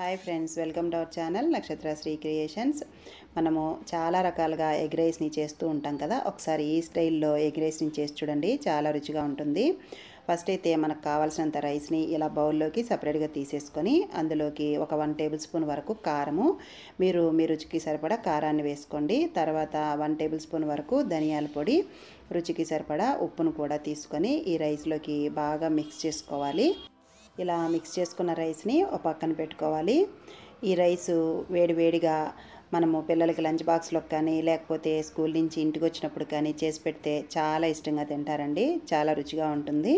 Hi friends welcome to our channel Nakshatra Sri creations. మనము చాలా రకాలుగా ఎగ్ రైస్ని చేస్తూ ఉంటాం కదా. ఒకసారి ఈ స్టైల్లో ఎగ్ రైస్ని చేసి చూడండి చాలా రుచిగా ఉంటుంది. ఫస్ట్ అయితే మనకు కావాల్సినంత రైస్ని ఇలా బౌల్లోకి సపరేట్గా తీసేసుకొని అందులోకి ఒక వన్ టేబుల్ స్పూన్ వరకు కారము మీరు మీ రుచికి సరిపడా కారాన్ని వేసుకోండి. తర్వాత వన్ టేబుల్ స్పూన్ వరకు ధనియాల పొడి రుచికి సరిపడా ఉప్పును కూడా తీసుకొని ఈ రైస్లోకి బాగా మిక్స్ చేసుకోవాలి. ఇలా మిక్స్ చేసుకున్న రైస్ని ఒక పక్కన పెట్టుకోవాలి. ఈ రైసు వేడి వేడిగా మనము పిల్లలకి లంచ్ బాక్స్లో కానీ లేకపోతే స్కూల్ నుంచి ఇంటికి వచ్చినప్పుడు కానీ చేసి పెడితే చాలా ఇష్టంగా తింటారండి. చాలా రుచిగా ఉంటుంది.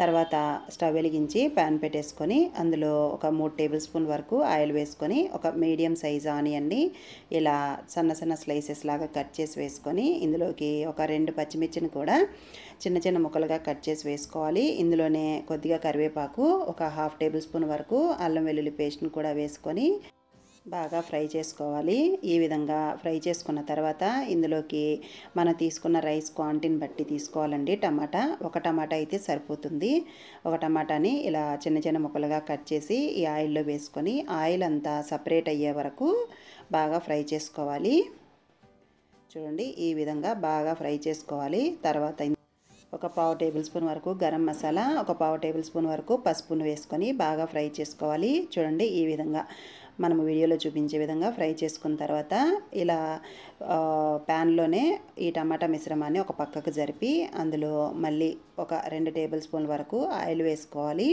తర్వాత స్టవ్ వెలిగించి ప్యాన్ పెట్టేసుకొని అందులో ఒక మూడు టేబుల్ స్పూన్ వరకు ఆయిల్ వేసుకొని ఒక మీడియం సైజ్ ఆనియన్ని ఇలా సన్న సన్న స్లైసెస్ లాగా కట్ చేసి వేసుకొని ఇందులోకి ఒక రెండు పచ్చిమిర్చిని కూడా చిన్న చిన్న ముక్కలుగా కట్ చేసి వేసుకోవాలి. ఇందులోనే కొద్దిగా కరివేపాకు ఒక హాఫ్ టేబుల్ స్పూన్ వరకు అల్లం వెల్లుల్లి పేస్ట్ని కూడా వేసుకొని బాగా ఫ్రై చేసుకోవాలి. ఈ విధంగా ఫ్రై చేసుకున్న తర్వాత ఇందులోకి మనం తీసుకున్న రైస్ క్వాంటిటీని బట్టి తీసుకోవాలండి. టమాటా ఒక టమాటా అయితే సరిపోతుంది. ఒక టమాటాని ఇలా చిన్న చిన్న ముక్కలుగా కట్ చేసి ఈ ఆయిల్లో వేసుకొని ఆయిల్ అంతా సపరేట్ అయ్యే వరకు బాగా ఫ్రై చేసుకోవాలి. చూడండి ఈ విధంగా బాగా ఫ్రై చేసుకోవాలి. తర్వాత ఒక పావు టేబుల్ స్పూన్ వరకు గరం మసాలా ఒక పావు టేబుల్ స్పూన్ వరకు పసుపును వేసుకొని బాగా ఫ్రై చేసుకోవాలి. చూడండి ఈ విధంగా మనం వీడియోలో చూపించే విధంగా ఫ్రై చేసుకున్న తర్వాత ఇలా ప్యాన్లోనే ఈ టమాటా మిశ్రమాన్ని ఒక పక్కకు జరిపి అందులో మళ్ళీ ఒక రెండు టేబుల్ స్పూన్ వరకు ఆయిల్ వేసుకోవాలి.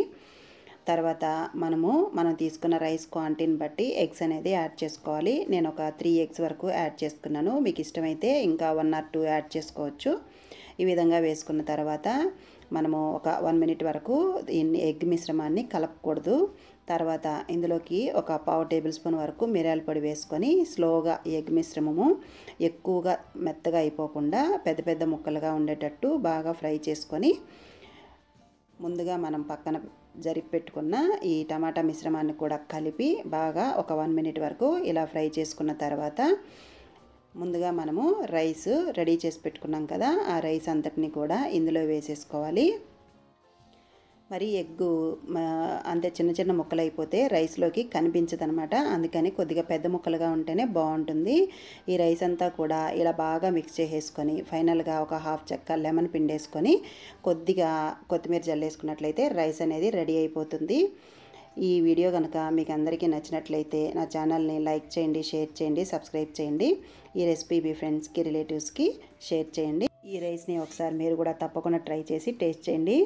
తర్వాత మనము మనం తీసుకున్న రైస్ క్వాంటిటీని బట్టి ఎగ్స్ అనేది యాడ్ చేసుకోవాలి. నేను ఒక త్రీ ఎగ్స్ వరకు యాడ్ చేసుకున్నాను. మీకు ఇష్టమైతే ఇంకా వన్ ఆర్ టూ యాడ్ చేసుకోవచ్చు. ఈ విధంగా వేసుకున్న తర్వాత మనము ఒక వన్ మినిట్ వరకు దీన్ని ఎగ్ మిశ్రమాన్ని కలపకూడదు. తర్వాత ఇందులోకి ఒక పావు టేబుల్ స్పూన్ వరకు మిరియాల పొడి వేసుకొని స్లోగా ఎగ్ మిశ్రమము ఎక్కువగా మెత్తగా అయిపోకుండా పెద్ద పెద్ద ముక్కలుగా ఉండేటట్టు బాగా ఫ్రై చేసుకొని ముందుగా మనం పక్కన జరిపి పెట్టుకున్న ఈ టమాటా మిశ్రమాన్ని కూడా కలిపి బాగా ఒక వన్ మినిట్ వరకు ఇలా ఫ్రై చేసుకున్న తర్వాత ముందుగా మనము రైస్ రెడీ చేసి పెట్టుకున్నాం కదా ఆ రైస్ అంతటిని కూడా ఇందులో వేసేసుకోవాలి. మరి ఎగ్గు అంతే చిన్న చిన్న ముక్కలు అయిపోతే రైస్లోకి కనిపించదనమాట. అందుకని కొద్దిగా పెద్ద ముక్కలుగా ఉంటేనే బాగుంటుంది. ఈ రైస్ అంతా కూడా ఇలా బాగా మిక్స్ చేసేసుకొని ఫైనల్గా ఒక హాఫ్ చెక్క లెమన్ పిండేసుకొని కొద్దిగా కొత్తిమీర జల్లేసుకున్నట్లయితే రైస్ అనేది రెడీ అయిపోతుంది. ఈ వీడియో కనుక మీకు అందరికీ నచ్చినట్లయితే నా ఛానల్ని లైక్ చేయండి షేర్ చేయండి సబ్స్క్రైబ్ చేయండి. ఈ రెసిపీ మీ ఫ్రెండ్స్కి రిలేటివ్స్కి షేర్ చేయండి. ఈ రైస్ని ఒకసారి మీరు కూడా తప్పకుండా ట్రై చేసి టేస్ట్ చేయండి.